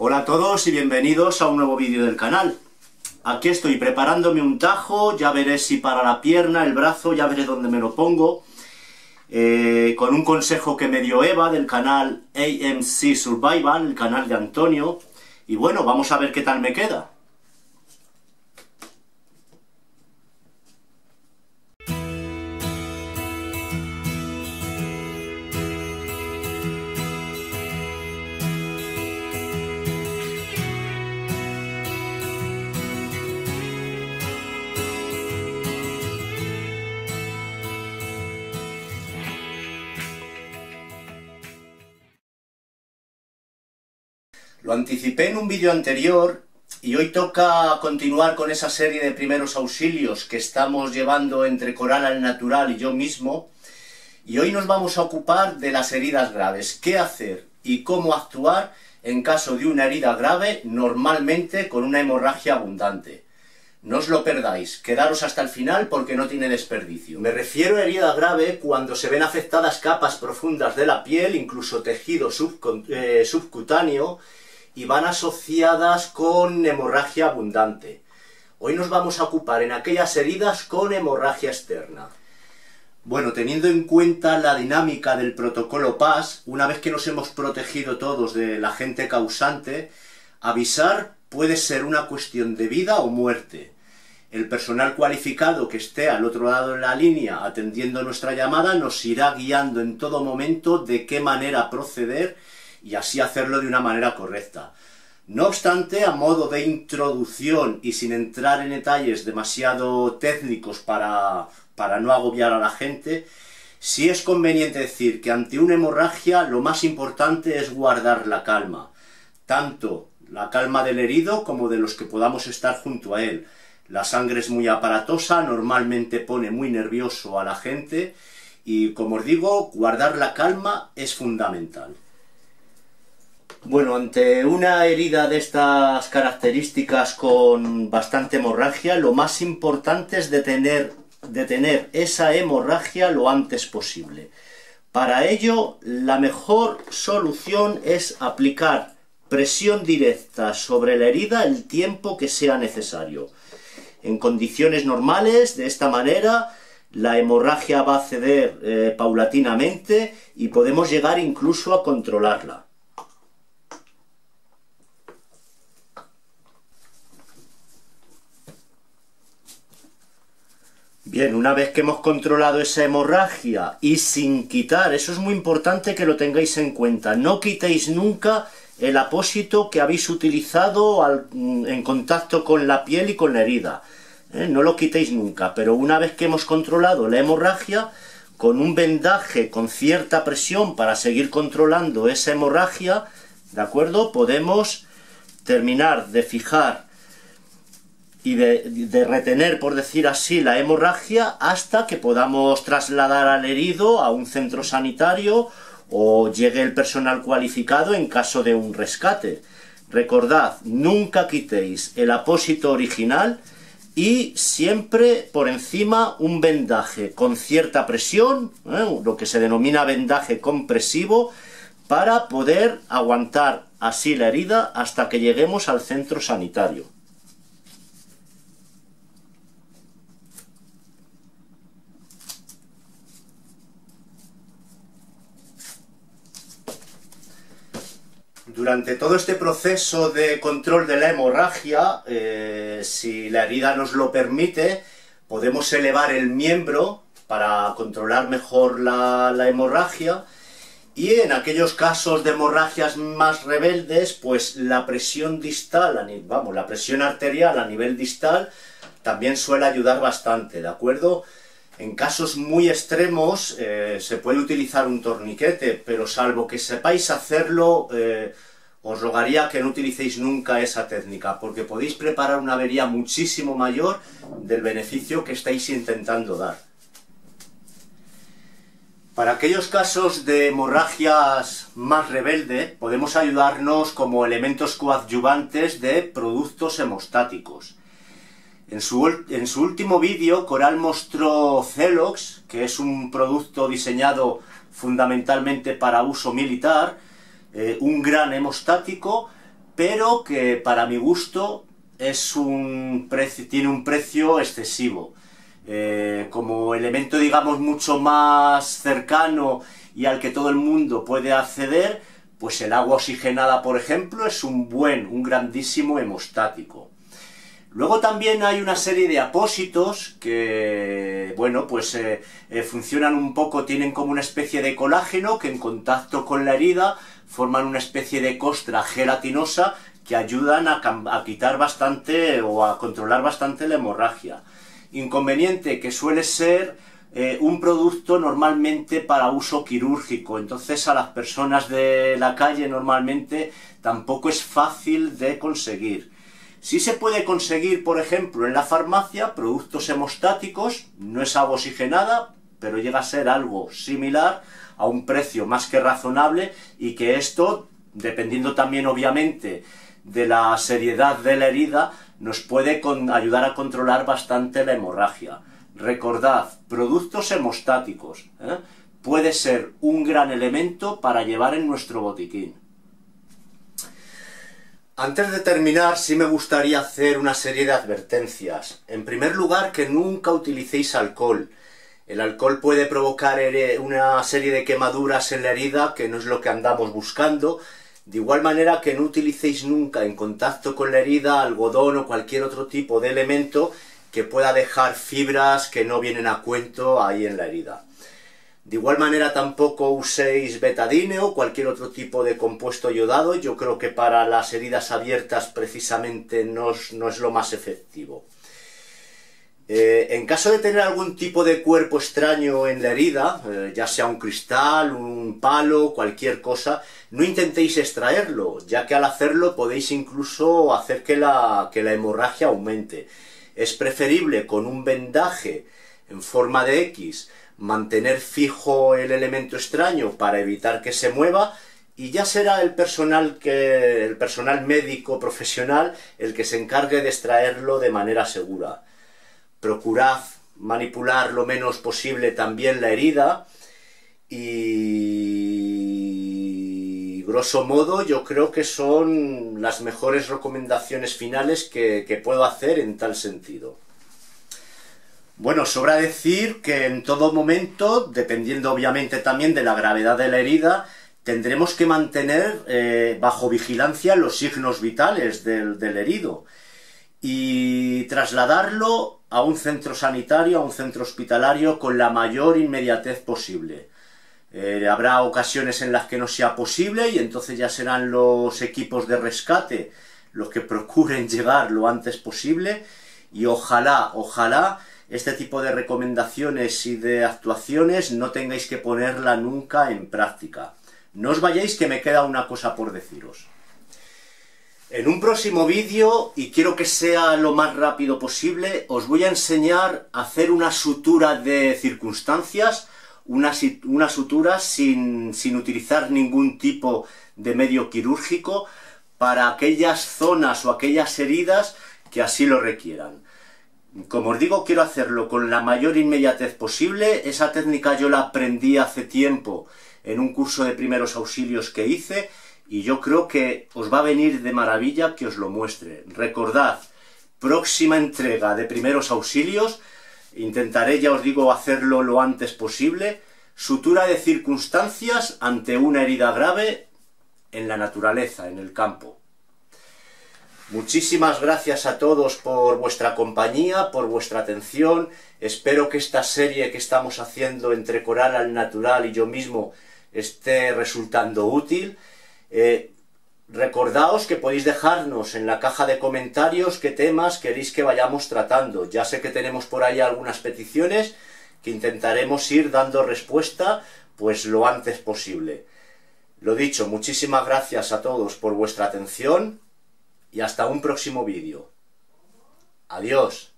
Hola a todos y bienvenidos a un nuevo vídeo del canal. Aquí estoy preparándome un tajo, ya veré si para la pierna, el brazo, ya veré dónde me lo pongo. Eh, con un consejo que me dio Eva del canal AMC Survival, el canal de Antonio. Y bueno, vamos a ver qué tal me queda. Lo anticipé en un vídeo anterior y hoy toca continuar con esa serie de primeros auxilios que estamos llevando entre Coral al Natural y yo mismo. Y hoy nos vamos a ocupar de las heridas graves. ¿Qué hacer y cómo actuar en caso de una herida grave, normalmente con una hemorragia abundante? No os lo perdáis, quedaros hasta el final porque no tiene desperdicio. Me refiero a herida grave cuando se ven afectadas capas profundas de la piel, incluso tejido eh, subcutáneo, y van asociadas con hemorragia abundante. Hoy nos vamos a ocupar en aquellas heridas con hemorragia externa. Bueno, teniendo en cuenta la dinámica del protocolo PAS, una vez que nos hemos protegido todos del agente causante, avisar puede ser una cuestión de vida o muerte. El personal cualificado que esté al otro lado de la línea atendiendo nuestra llamada nos irá guiando en todo momento de qué manera proceder y así hacerlo de una manera correcta. No obstante, a modo de introducción y sin entrar en detalles demasiado técnicos para, para no agobiar a la gente, sí es conveniente decir que ante una hemorragia lo más importante es guardar la calma, tanto la calma del herido como de los que podamos estar junto a él. La sangre es muy aparatosa, normalmente pone muy nervioso a la gente y, como os digo, guardar la calma es fundamental. Bueno, ante una herida de estas características con bastante hemorragia, lo más importante es detener, detener esa hemorragia lo antes posible. Para ello, la mejor solución es aplicar presión directa sobre la herida el tiempo que sea necesario. En condiciones normales, de esta manera, la hemorragia va a ceder eh, paulatinamente y podemos llegar incluso a controlarla. Bien, una vez que hemos controlado esa hemorragia y sin quitar, eso es muy importante que lo tengáis en cuenta, no quitéis nunca el apósito que habéis utilizado mm, en contacto con la piel y con la herida. ¿eh? No lo quitéis nunca, pero una vez que hemos controlado la hemorragia, con un vendaje con cierta presión para seguir controlando esa hemorragia, ¿de acuerdo? Podemos terminar de fijar y de, retener, por decir así, la hemorragia hasta que podamos trasladar al herido a un centro sanitario o llegue el personal cualificado en caso de un rescate. Recordad, nunca quitéis el apósito original y siempre por encima un vendaje con cierta presión, ¿eh? lo que se denomina vendaje compresivo, para poder aguantar así la herida hasta que lleguemos al centro sanitario. Durante todo este proceso de control de la hemorragia, eh, si la herida nos lo permite, podemos elevar el miembro para controlar mejor la, hemorragia y en aquellos casos de hemorragias más rebeldes, pues la presión distal, vamos, la presión arterial a nivel distal también suele ayudar bastante, ¿de acuerdo? En casos muy extremos eh, se puede utilizar un torniquete, pero salvo que sepáis hacerlo eh, os rogaría que no utilicéis nunca esa técnica, porque podéis preparar una avería muchísimo mayor del beneficio que estáis intentando dar. Para aquellos casos de hemorragias más rebelde, podemos ayudarnos como elementos coadyuvantes de productos hemostáticos. En su, último vídeo, Coral mostró Celox, que es un producto diseñado fundamentalmente para uso militar, eh, un gran hemostático, pero que para mi gusto tiene un precio excesivo. Eh, como elemento, digamos, mucho más cercano y al que todo el mundo puede acceder, pues el agua oxigenada, por ejemplo, es un buen, un grandísimo hemostático. Luego también hay una serie de apósitos que, bueno, pues eh, eh, funcionan un poco, tienen como una especie de colágeno que en contacto con la herida forman una especie de costra gelatinosa que ayudan a, quitar bastante o a controlar bastante la hemorragia. Inconveniente que suele ser eh, un producto normalmente para uso quirúrgico, entonces a las personas de la calle normalmente tampoco es fácil de conseguir. Si se puede conseguir, por ejemplo, en la farmacia, productos hemostáticos, no es agua oxigenada, pero llega a ser algo similar a un precio más que razonable y que esto, dependiendo también obviamente de la seriedad de la herida, nos puede ayudar a controlar bastante la hemorragia. Recordad, productos hemostáticos ¿eh? puede ser un gran elemento para llevar en nuestro botiquín. Antes de terminar, sí me gustaría hacer una serie de advertencias. En primer lugar, que nunca utilicéis alcohol. El alcohol puede provocar una serie de quemaduras en la herida, que no es lo que andamos buscando. De igual manera que no utilicéis nunca en contacto con la herida algodón o cualquier otro tipo de elemento que pueda dejar fibras que no vienen a cuento ahí en la herida. De igual manera tampoco uséis betadine o cualquier otro tipo de compuesto yodado, yo creo que para las heridas abiertas precisamente no es, lo más efectivo. Eh, en caso de tener algún tipo de cuerpo extraño en la herida, eh, ya sea un cristal, un palo, cualquier cosa, no intentéis extraerlo, ya que al hacerlo podéis incluso hacer que la, que la hemorragia aumente. Es preferible con un vendaje en forma de X mantener fijo el elemento extraño para evitar que se mueva y ya será el personal que el personal médico profesional el que se encargue de extraerlo de manera segura. Procurad manipular lo menos posible también la herida y grosso modo yo creo que son las mejores recomendaciones finales que puedo hacer en tal sentido. Bueno, sobra decir que en todo momento, dependiendo obviamente también de la gravedad de la herida, tendremos que mantener eh, bajo vigilancia los signos vitales del, herido y trasladarlo a un centro sanitario, a un centro hospitalario con la mayor inmediatez posible. Eh, habrá ocasiones en las que no sea posible y entonces ya serán los equipos de rescate los que procuren llegar lo antes posible y ojalá, ojalá este tipo de recomendaciones y de actuaciones no tengáis que ponerla nunca en práctica. No os vayáis que me queda una cosa por deciros. En un próximo vídeo, y quiero que sea lo más rápido posible, os voy a enseñar a hacer una sutura de circunstancias, una, sutura sin, sin utilizar ningún tipo de medio quirúrgico para aquellas zonas o aquellas heridas que así lo requieran. Como os digo, quiero hacerlo con la mayor inmediatez posible. Esa técnica yo la aprendí hace tiempo en un curso de primeros auxilios que hice y yo creo que os va a venir de maravilla que os lo muestre. Recordad, próxima entrega de primeros auxilios, intentaré, ya os digo, hacerlo lo antes posible. Sutura de circunstancias ante una herida grave en la naturaleza, en el campo. Muchísimas gracias a todos por vuestra compañía, por vuestra atención. Espero que esta serie que estamos haciendo entre Coral al Natural y yo mismo esté resultando útil. Eh, recordaos que podéis dejarnos en la caja de comentarios qué temas queréis que vayamos tratando. Ya sé que tenemos por ahí algunas peticiones que intentaremos ir dando respuesta pues lo antes posible. Lo dicho, muchísimas gracias a todos por vuestra atención y hasta un próximo vídeo. Adiós.